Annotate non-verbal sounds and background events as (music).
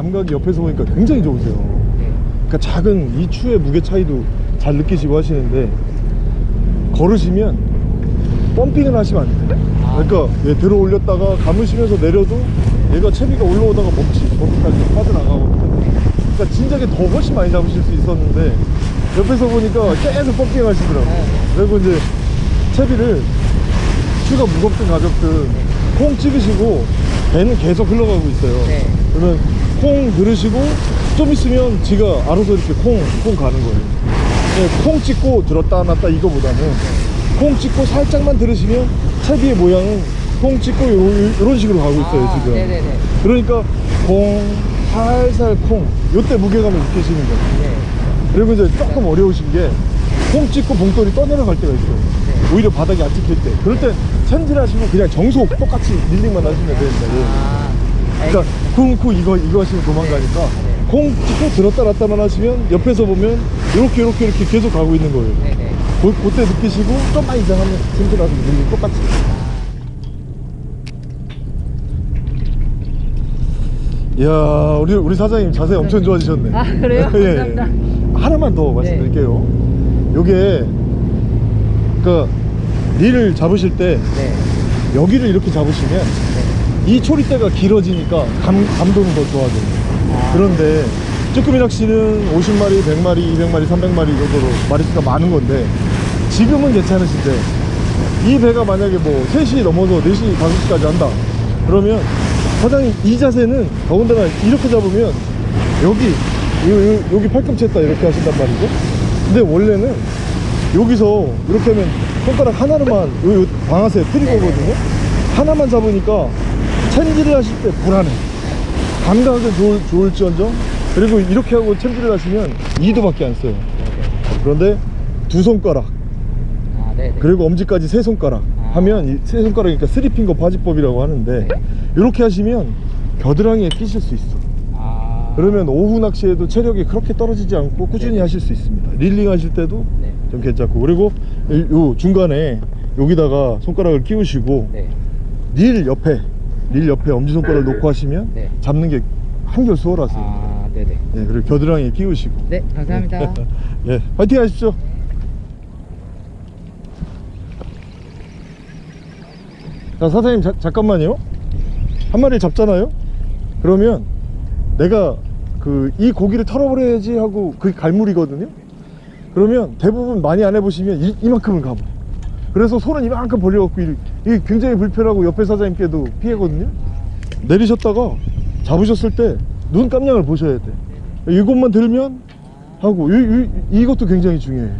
감각이 옆에서 보니까 굉장히 좋으세요. 그러니까 작은 이 추의 무게 차이도 잘 느끼시고 하시는데 걸으시면 펌핑을 하시면 안 돼요. 그러니까 얘 들어 올렸다가 감으시면서 내려도 얘가 채비가 올라오다가 멈치 멈치까지 빠져나가거든요 그러니까 진작에 더 훨씬 많이 잡으실 수 있었는데 옆에서 보니까 계속 펌핑 하시더라고요. 그리고 이제 채비를 추가 무겁든 가볍든 콩 찍으시고 배는 계속 흘러가고 있어요. 네. 그러면 콩 들으시고 좀 있으면 지가 알아서 이렇게 콩, 콩 가는 거예요 네, 콩 찍고 들었다 놨다 이거보다는 콩 찍고 살짝만 들으시면 채비의 모양은 콩 찍고 요, 런 식으로 가고 있어요 아, 지금 네네네. 그러니까 콩 살살 콩 요때 무게감을 느끼시는 거예요 네. 그리고 이제 조금 어려우신 게 콩 찍고 봉돌이 떠내려갈 때가 있어요 네. 오히려 바닥이 안 찍힐 때 그럴 때 챔질하시고 그냥 정속 똑같이 릴링만 하시면 됩니다 예. 아, 그러니까 쿵쿵 이거 이거 하시면 도망가니까 네. 콩 찍고 들었다 놨다만 하시면 옆에서 보면 이렇게 이렇게 이렇게 계속 가고 있는 거예요 네네. 그, 그때 느끼시고 좀만 이상하면 챔질하시면 릴링 똑같이 이야 우리 우리 사장님 자세 엄청 좋아지셨네 아, 그래요? 예, (laughs) 예. 감사합니다. 하나만 더 말씀드릴게요 요게 그니까 릴을 잡으실 때 네. 여기를 이렇게 잡으시면 이 초리대가 길어지니까 감, 감도는 더 좋아져요. 그런데 쭈꾸미 낚시는 50마리, 100마리, 200마리, 300마리 정도로 마리수가 많은 건데 지금은 괜찮으신데 이 배가 만약에 뭐 3시 넘어서 4시, 5시까지 한다. 그러면 사장님 이 자세는 더군다나 이렇게 잡으면 여기 요, 요, 여기 팔꿈치 했다 이렇게 하신단 말이죠. 근데 원래는 여기서 이렇게 하면 손가락 하나로만 요, 요 방아쇠 트리거거든요. 하나만 잡으니까 챔질을 하실 때 불안해 감각은 좋을, 좋을지언정 그리고 이렇게 하고 챔질을 하시면 2도밖에 안 써요 그런데 두 손가락 아, 네네. 그리고 엄지까지 세 손가락 아. 하면 이세 손가락이니까 쓰리핑거 파지법이라고 하는데 네. 이렇게 하시면 겨드랑이에 끼실 수 있어 아. 그러면 오후 낚시에도 체력이 그렇게 떨어지지 않고 꾸준히 네. 하실 수 있습니다 릴링 하실 때도 네. 좀 괜찮고 그리고 이- 요 중간에 여기다가 손가락을 끼우시고 네. 릴 옆에 릴 옆에 엄지손가락을 놓고 하시면 네. 잡는 게 한결 수월하세요. 아, 네네. 예, 그리고 겨드랑이에 끼우시고. 네, 감사합니다. (laughs) 예, 파이팅 하십시오. 자 사장님 자- 잠깐만요. 한 마리 잡잖아요? 그러면 내가 그 이 고기를 털어버려야지 하고 그게 갈물이거든요? 그러면 대부분 많이 안 해보시면 이, 이만큼은 가버 그래서 손은 이만큼 벌려갖고 이- 이게 굉장히 불편하고 옆에 사장님께도 피해거든요. 내리셨다가 잡으셨을 때 눈 깜냥을 보셔야 돼. 이것만 들면 하고 이, 이, 이것도 굉장히 중요해요